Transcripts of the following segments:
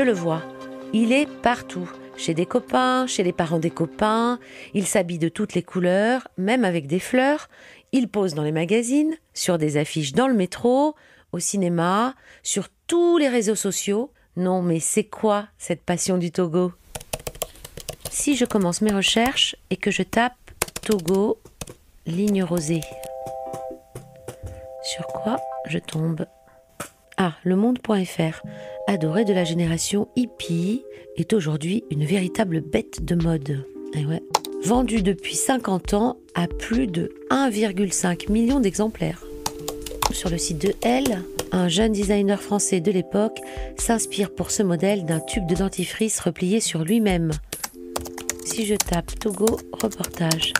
Je le vois. Il est partout. Chez des copains, chez les parents des copains. Il s'habille de toutes les couleurs, même avec des fleurs. Il pose dans les magazines, sur des affiches dans le métro, au cinéma, sur tous les réseaux sociaux. Non, mais c'est quoi cette passion du Togo? Si je commence mes recherches et que je tape Togo, ligne rosée, sur quoi je tombe? Ah, le monde.fr, adoré de la génération hippie, est aujourd'hui une véritable bête de mode. Eh. Vendu depuis 50 ans à plus de 1,5 million d'exemplaires. Sur le site de Elle, un jeune designer français de l'époque s'inspire pour ce modèle d'un tube de dentifrice replié sur lui-même. Si je tape Togo reportage.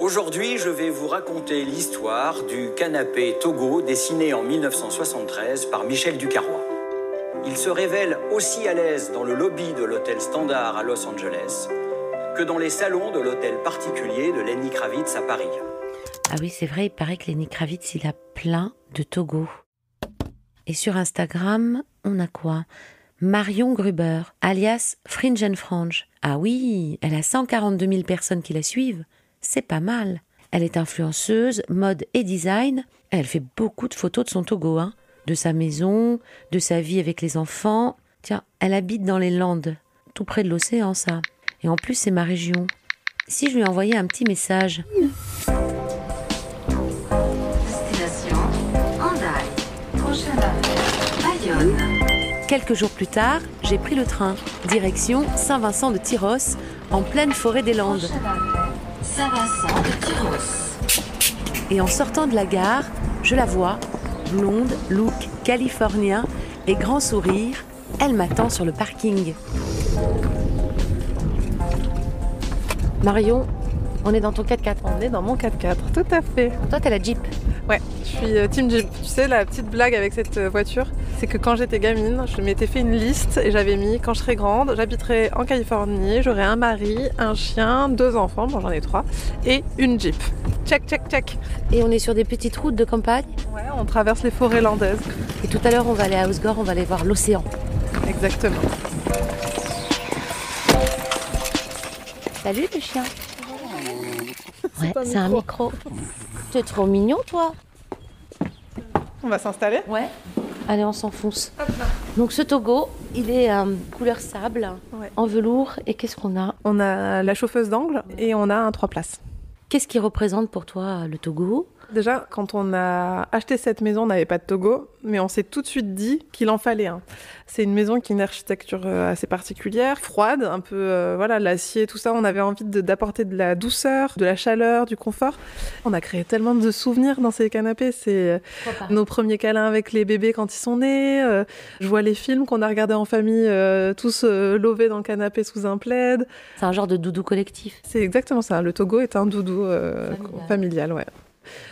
Aujourd'hui, je vais vous raconter l'histoire du canapé Togo dessiné en 1973 par Michel Ducarrois. Il se révèle aussi à l'aise dans le lobby de l'hôtel Standard à Los Angeles que dans les salons de l'hôtel particulier de Lenny Kravitz à Paris. Ah oui, c'est vrai, il paraît que Lenny Kravitz, il a plein de Togo. Et sur Instagram, on a quoi? Marion Gruber, alias Fringe and Frange. Ah oui, elle a 142 000 personnes qui la suivent. C'est pas mal. Elle est influenceuse, mode et design. Elle fait beaucoup de photos de son Togo, hein. de sa maison, de sa vie avec les enfants. Tiens, elle habite dans les Landes, tout près de l'océan, ça. Et en plus, c'est ma région. Si je lui envoyais un petit message. Destination Andai. Bayonne. Quelques jours plus tard, j'ai pris le train, direction Saint-Vincent de Tyros, en pleine forêt des Landes. Et en sortant de la gare, je la vois, blonde, look californien et grand sourire. Elle m'attend sur le parking. Marion, on est dans ton 4x4. On est dans mon 4x4, tout à fait. Toi, t'as la Jeep. Ouais, je suis euh, Team Jeep. Tu sais, la petite blague avec cette euh, voiture, c'est que quand j'étais gamine, je m'étais fait une liste et j'avais mis quand je serai grande, j'habiterai en Californie, j'aurai un mari, un chien, deux enfants, bon j'en ai trois, et une Jeep. Check, check, check. Et on est sur des petites routes de campagne? Ouais, on traverse les forêts landaises. Et tout à l'heure, on va aller à Osgore, on va aller voir l'océan. Exactement. Salut le chien. Ouais, c'est un micro. T'es trop mignon, toi. On va s'installer? Ouais. Allez, on s'enfonce. Donc ce Togo, il est euh, couleur sable, Ouais. en velours. Et qu'est-ce qu'on a? On a la chauffeuse d'angle et on a un 3 places. Qu'est-ce qui représente pour toi le Togo? Déjà, quand on a acheté cette maison, on n'avait pas de Togo, mais on s'est tout de suite dit qu'il en fallait un. C'est une maison qui a une architecture euh, assez particulière, froide, un peu, euh, voilà, l'acier, tout ça. On avait envie de- d'apporter de, la douceur, de la chaleur, du confort. On a créé tellement de souvenirs dans ces canapés. C'est euh, nos premiers câlins avec les bébés quand ils sont nés. euh, je vois les films qu'on a regardés en famille, euh, tous lovés dans le canapé sous un plaid. C'est un genre de doudou collectif. C'est exactement ça. Le Togo est un doudou Familial. familial, ouais.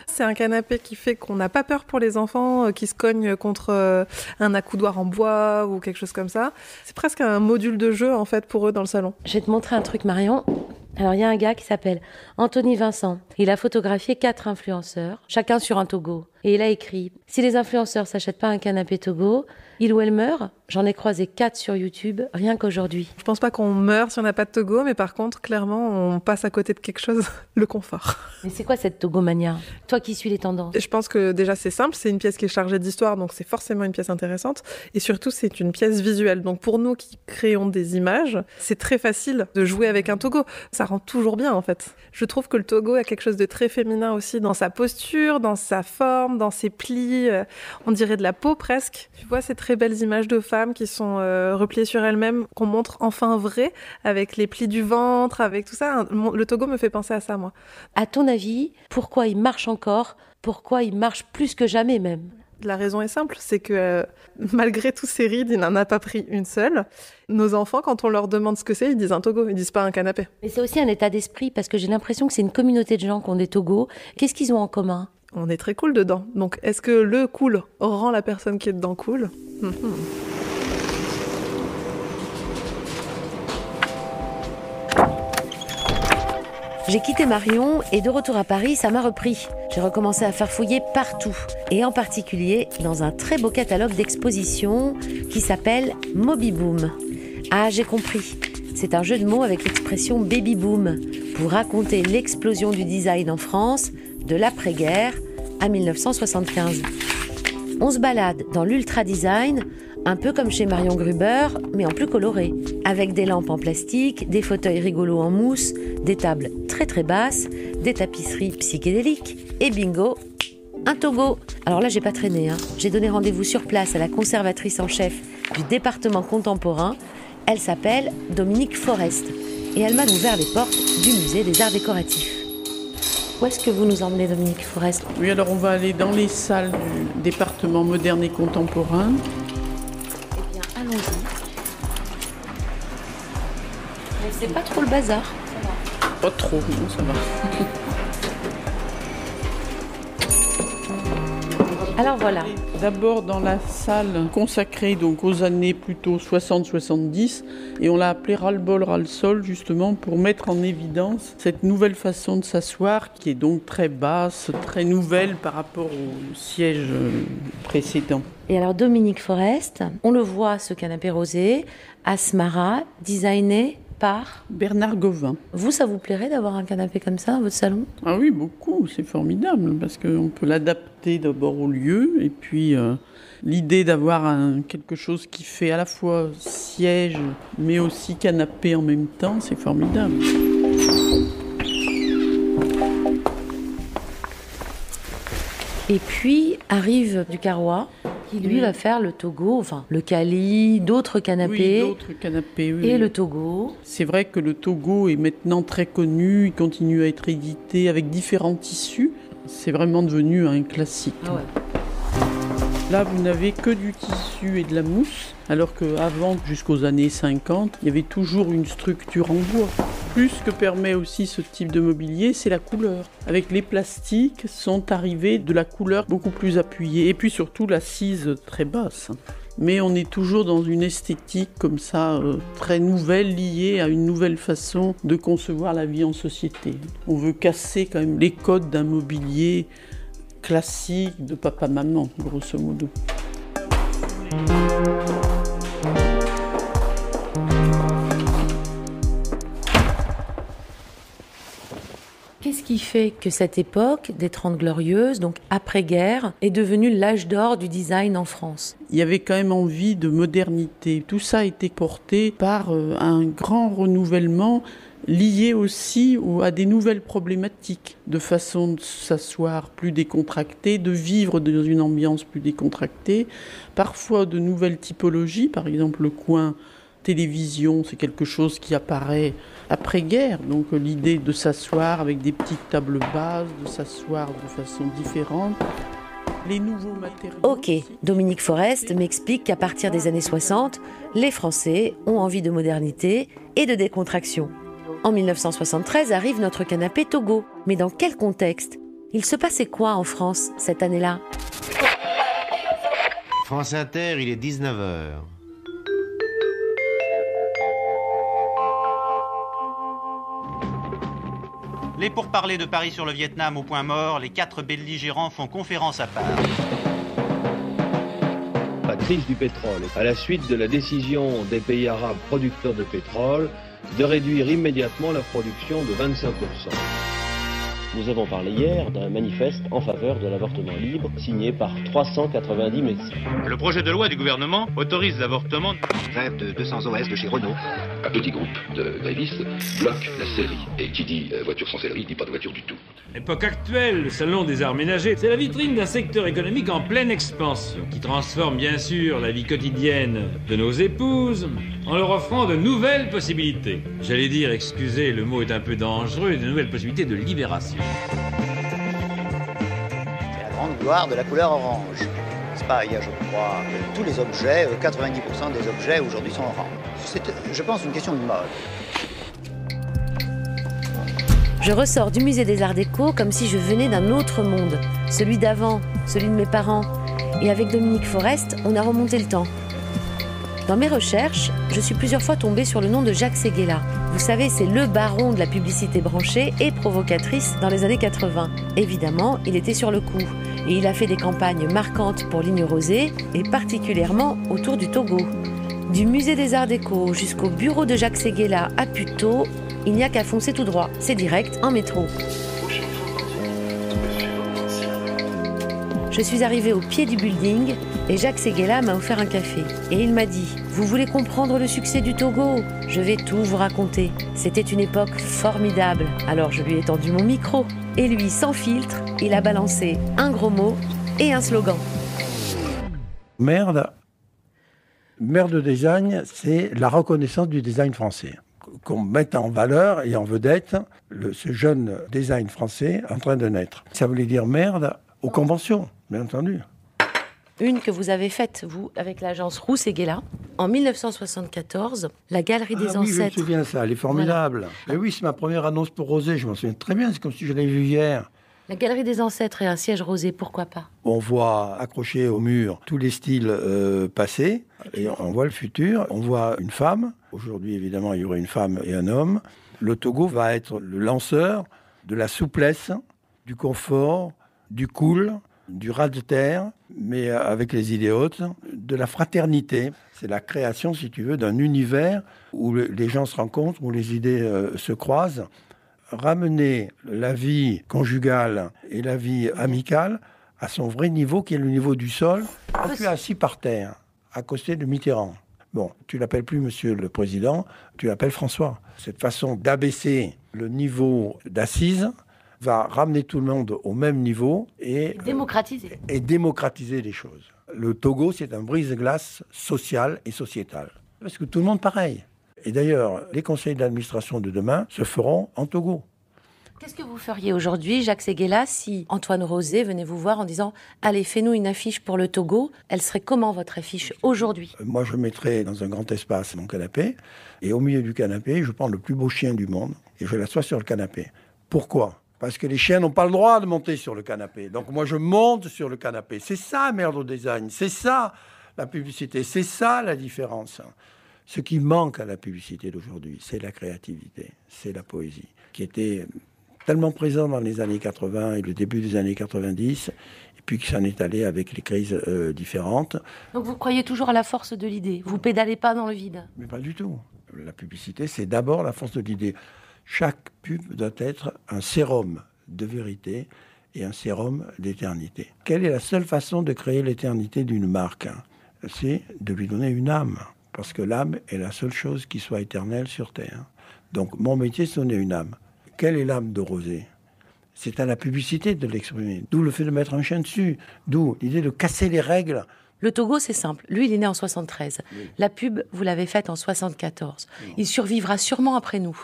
C'est un canapé qui fait qu'on n'a pas peur pour les enfants euh, qui se cognent contre euh, un accoudoir en bois ou quelque chose comme ça. C'est presque un module de jeu en fait pour eux dans le salon. Je vais te montrer un truc, Marion. Alors, il y a un gars qui s'appelle Anthony Vincent. Il a photographié quatre influenceurs, chacun sur un Togo. Et il a écrit Si les influenceurs s'achètent pas un canapé Togo, il ou elle meurt. J'en ai croisé quatre sur YouTube, rien qu'aujourd'hui. Je pense pas qu'on meurt si on n'a pas de Togo, mais par contre, clairement, on passe à côté de quelque chose, le confort. Mais c'est quoi cette Togomania? Toi qui suis les tendances. Je pense que déjà c'est simple, c'est une pièce qui est chargée d'histoire, donc c'est forcément une pièce intéressante. Et surtout, c'est une pièce visuelle. Donc pour nous qui créons des images, c'est très facile de jouer avec un Togo. Ça rend toujours bien en fait. Je trouve que le Togo a quelque chose de très féminin aussi dans sa posture, dans sa forme, dans ses plis. euh, On dirait de la peau presque. Tu vois ces très belles images de femmes qui sont euh, repliées sur elles-mêmes, qu'on montre enfin vraies, avec les plis du ventre, avec tout ça. Le Togo me fait penser à ça, moi. À ton avis, pourquoi il marche encore? Pourquoi il marche plus que jamais même? La raison est simple, c'est que euh, malgré tous ces rides, il n'en a pas pris une seule. Nos enfants, quand on leur demande ce que c'est, ils disent un Togo, ils disent pas un canapé. Mais c'est aussi un état d'esprit parce que j'ai l'impression que c'est une communauté de gens qui ont des Togos. Qu'est-ce qu'ils ont en commun? On est très cool dedans. Donc est-ce que le cool rend la personne qui est dedans cool? Mhm. J'ai quitté Marion et de retour à Paris, ça m'a repris. J'ai recommencé à faire fouiller partout, et en particulier dans un très beau catalogue d'expositions qui s'appelle Moby Boom. Ah, j'ai compris. C'est un jeu de mots avec l'expression baby boom pour raconter l'explosion du design en France de l'après-guerre à 1975. On se balade dans l'ultra design, un peu comme chez Marion Gruber, mais en plus coloré, avec des lampes en plastique, des fauteuils rigolos en mousse, des tables très très basses, des tapisseries psychédéliques et bingo, un Togo. Alors là, j'ai pas traîné. Hein. J'ai donné rendez-vous sur place à la conservatrice en chef du département contemporain. Elle s'appelle Dominique Forest et elle m'a ouvert les portes du musée des arts décoratifs. Où est-ce que vous nous emmenez, Dominique Forest? Oui, alors on va aller dans les salles du département moderne et contemporain. Eh bien, allons-y. C'est pas trop le bazar. Pas trop, non, ça va. Alors voilà. D'abord dans la salle consacrée donc aux années plutôt 60-70 et on l'a appelée ras-le-bol ras-le-sol justement pour mettre en évidence cette nouvelle façon de s'asseoir qui est donc très basse, très nouvelle par rapport au siège précédent. Et alors Dominique Forest, on le voit ce canapé rosé, Asmara, designé par Bernard Gauvin. Vous, ça vous plairait d'avoir un canapé comme ça dans votre salon? Ah oui, beaucoup, c'est formidable parce qu'on peut l'adapter d'abord au lieu et puis euh, l'idée d'avoir quelque chose qui fait à la fois siège mais aussi canapé en même temps, c'est formidable. Et puis arrive du Carrois, qui lui Oui. va faire le Togo, enfin le Cali, d'autres canapés, Oui, d'autres canapés. oui, et le Togo. C'est vrai que le Togo est maintenant très connu, il continue à être édité avec différents tissus. C'est vraiment devenu un classique. Ah Là, vous n'avez que du tissu et de la mousse, alors qu'avant, jusqu'aux années 50, il y avait toujours une structure en bois. Plus que permet aussi ce type de mobilier, c'est la couleur. Avec les plastiques, sont arrivés de la couleur beaucoup plus appuyée, et puis surtout l'assise très basse. Mais on est toujours dans une esthétique comme ça, euh, très nouvelle, liée à une nouvelle façon de concevoir la vie en société. On veut casser quand même les codes d'un mobilier classique de papa-maman, grosso modo. Qu'est-ce qui fait que cette époque des Trente Glorieuses, donc après-guerre, est devenue l'âge d'or du design en France? Il y avait quand même envie de modernité. Tout ça a été porté par euh, un grand renouvellement lié aussi au- à des nouvelles problématiques, de façon de s'asseoir plus décontractée, de vivre dans une ambiance plus décontractée, parfois de nouvelles typologies, par exemple le coin télévision, c'est quelque chose qui apparaît après-guerre, donc l'idée de s'asseoir avec des petites tables basses, de s'asseoir de façon différente. Les nouveaux matériaux. Ok. Dominique Forest m'explique qu'à partir des années 60, les Français ont envie de modernité et de décontraction. En 1973 arrive notre canapé Togo. Mais dans quel contexte? Il se passait quoi en France cette année-là? France Inter, il est 19h. Les pourparlers de Paris sur le Vietnam au point mort, les quatre belligérants font conférence à part. La crise du pétrole, à la suite de la décision des pays arabes producteurs de pétrole de réduire immédiatement la production de 25%. Nous avons parlé hier d'un manifeste en faveur de l'avortement libre signé par 390 médecins. Le projet de loi du gouvernement autorise l'avortement. Grève de 200 OS de chez Renault. Un petit groupe de grévistes bloque la sellerie. Et qui dit euh, voiture sans sellerie dit pas de voiture du tout. L'époque actuelle, le salon des arts ménagers, c'est la vitrine d'un secteur économique en pleine expansion, qui transforme bien sûr la vie quotidienne de nos épouses en leur offrant de nouvelles possibilités. J'allais dire, excusez, le mot est un peu dangereux, de nouvelles possibilités de libération. C'est la grande gloire de la couleur orange. N'est-ce pas Il y a, je crois, tous les objets, euh, 90% des objets aujourd'hui sont orange. C'est, euh, je pense, une question de mode. Je ressors du musée des Arts Déco comme si je venais d'un autre monde, celui d'avant, celui de mes parents. Et avec Dominique Forest, on a remonté le temps. Dans mes recherches, je suis plusieurs fois tombée sur le nom de Jacques Séguéla. Vous savez, c'est le baron de la publicité branchée et provocatrice dans les années 80. Évidemment, il était sur le coup. Et il a fait des campagnes marquantes pour Ligne Rosée et particulièrement autour du Togo. Du musée des Arts Déco jusqu'au bureau de Jacques Séguéla à Puteaux, il n'y a qu'à foncer tout droit. C'est direct en métro. Je suis arrivée au pied du building et Jacques Séguéla m'a offert un café. Et il m'a dit Vous voulez comprendre le succès du Togo? Je vais tout vous raconter. C'était une époque formidable. Alors je lui ai tendu mon micro. Et lui, sans filtre, il a balancé un gros mot et un slogan. Merde. Merde design, c'est la reconnaissance du design français. Qu'on mette en valeur et en vedette ce jeune design français en train de naître. Ça voulait dire merde aux conventions, bien entendu. Une que vous avez faite, vous, avec l'agence Rousse et Guéla, en 1974, la Galerie des Ah oui, je me Ancêtres. souviens ça, elle est formidable. Mais oui, c'est ma première annonce pour Rosé, je m'en souviens très bien, c'est comme si je l'avais vu hier. La Galerie des Ancêtres et un siège rosé, pourquoi pas? On voit accrochés au mur tous les styles euh, passés et on voit le futur. On voit une femme. Aujourd'hui, évidemment, il y aurait une femme et un homme. Le Togo va être le lanceur de la souplesse, du confort, du cool, du ras de terre, mais avec les idées hautes, de la fraternité. C'est la création, si tu veux, d'un univers où le- les gens se rencontrent, où les idées euh, se croisent ramener la vie conjugale et la vie amicale à son vrai niveau, qui est le niveau du sol. Tu es assis par terre, à côté de Mitterrand, bon, tu l'appelles plus Monsieur le Président, tu l'appelles François. Cette façon d'abaisser le niveau d'assise va ramener tout le monde au même niveau et, Démocratisé. et démocratiser les choses. Le Togo, c'est un brise-glace social et sociétal. Parce que tout le monde pareil. Et d'ailleurs, les conseils d'administration de demain se feront en Togo. Qu'est-ce que vous feriez aujourd'hui, Jacques Séguéla, si Antoine Rosé venait vous voir en disant Allez, fais-nous une affiche pour le Togo Elle serait comment votre affiche aujourd'hui? Euh, Moi, je mettrais dans un grand espace mon canapé, et au milieu du canapé, je prends le plus beau chien du monde, et je l'assois sur le canapé. Pourquoi? Parce que les chiens n'ont pas le droit de monter sur le canapé. Donc moi, je monte sur le canapé. C'est ça, merde au design. C'est ça, la publicité. C'est ça, la différence. Ce qui manque à la publicité d'aujourd'hui, c'est la créativité, c'est la poésie, qui était tellement présent dans les années 80 et le début des années 90, et puis qui s'en est allé avec les crises euh, différentes. Donc vous croyez toujours à la force de l'idée? Vous pédalez pas dans le vide? Mais pas du tout. La publicité, c'est d'abord la force de l'idée. Chaque pub doit être un sérum de vérité et un sérum d'éternité. Quelle est la seule façon de créer l'éternité d'une marque? C'est de lui donner une âme. Parce que l'âme est la seule chose qui soit éternelle sur Terre. Donc mon métier, c'est donner une âme. Quelle est l'âme de Rosé? C'est à la publicité de l'exprimer. D'où le fait de mettre un chien dessus. D'où l'idée de casser les règles. Le Togo, c'est simple. Lui, il est né en 73. La pub, vous l'avez faite en 74. Il survivra sûrement après nous.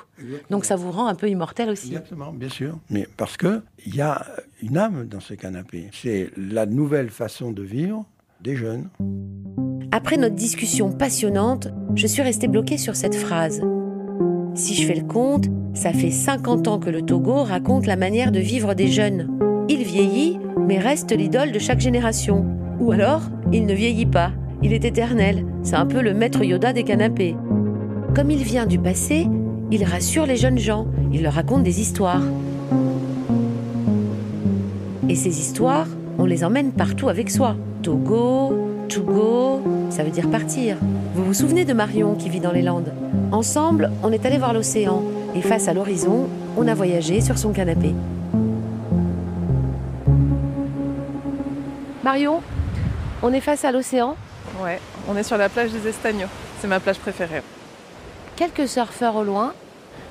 Donc ça vous rend un peu immortel aussi. Exactement, bien sûr. Mais parce que il y a une âme dans ce canapé. C'est la nouvelle façon de vivre des jeunes. Après notre discussion passionnante, je suis restée bloquée sur cette phrase. Si je fais le compte, ça fait 50 ans que le Togo raconte la manière de vivre des jeunes. Il vieillit, mais reste l'idole de chaque génération. Ou alors, il ne vieillit pas, il est éternel. C'est un peu le maître Yoda des canapés. Comme il vient du passé, il rassure les jeunes gens, il leur raconte des histoires. Et ces histoires, on les emmène partout avec soi. Togo, to ça veut dire partir. Vous vous souvenez de Marion qui vit dans les Landes? Ensemble, on est allé voir l'océan et face à l'horizon, on a voyagé sur son canapé. Marion, on est face à l'océan. Ouais, on est sur la plage des Estagnos. C'est ma plage préférée. Quelques surfeurs au loin.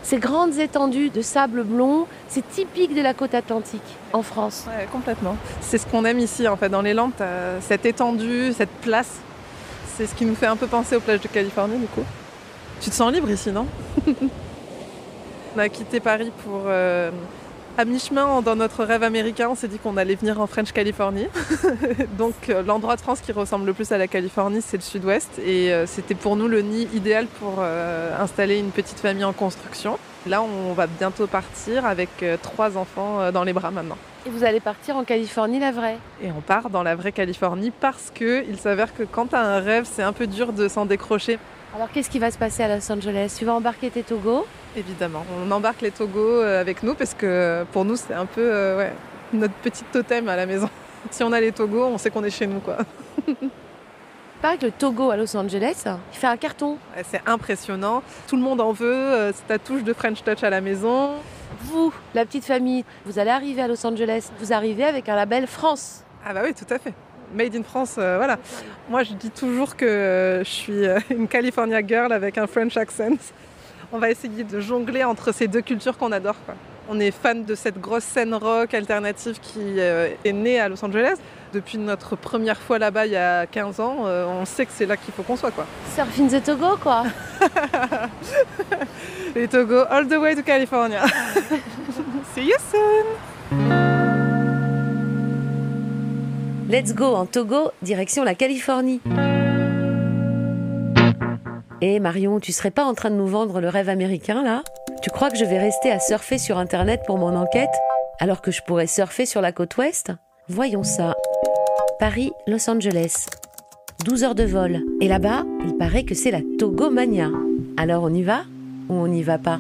Ces grandes étendues de sable blond, c'est typique de la côte atlantique en France. Ouais, complètement. C'est ce qu'on aime ici, en fait, dans les Landes, t'as cette étendue, cette place. C'est ce qui nous fait un peu penser aux plages de Californie, du coup. Tu te sens libre ici, non? On a quitté Paris pour... euh, à mi-chemin, dans notre rêve américain, on s'est dit qu'on allait venir en French Californie. Donc euh, l'endroit de France qui ressemble le plus à la Californie, c'est le sud-ouest. Et euh, c'était pour nous le nid idéal pour euh, installer une petite famille en construction. Là, on va bientôt partir avec euh, trois enfants euh, dans les bras maintenant. Et vous allez partir en Californie, la vraie? Et on part dans la vraie Californie parce que il s'avère que quand tu as un rêve, c'est un peu dur de s'en décrocher. Alors qu'est-ce qui va se passer à Los Angeles? Tu vas embarquer tes Togo? Évidemment, on embarque les Togo euh, avec nous parce que pour nous c'est un peu euh, ouais, notre petit totem à la maison. Si on a les Togo, on sait qu'on est chez nous quoi. paraît que le Togo à Los Angeles, il fait un carton. C'est impressionnant, tout le monde en veut, euh, c'est ta touche de French Touch à la maison. Vous, la petite famille, vous allez arriver à Los Angeles, vous arrivez avec un label France. Ah bah oui, tout à fait. Made in France, euh, voilà. Moi, je dis toujours que euh, je suis euh, une California girl avec un French accent. On va essayer de jongler entre ces deux cultures qu'on adore. quoi. On est fan de cette grosse scène rock alternative qui euh, est née à Los Angeles. Depuis notre première fois là-bas il y a 15 ans, on sait que c'est là qu'il faut qu'on soit. quoi. Surf in the Togo, quoi. Les Togo, all the way to California. See you soon Let's go en Togo, direction la Californie. Et Marion, tu serais pas en train de nous vendre le rêve américain là? Tu crois que je vais rester à surfer sur internet pour mon enquête alors que je pourrais surfer sur la côte ouest? Voyons ça. Paris, Los Angeles. 12 heures de vol. Et là-bas, il paraît que c'est la Togomania. Alors on y va ou on n'y va pas?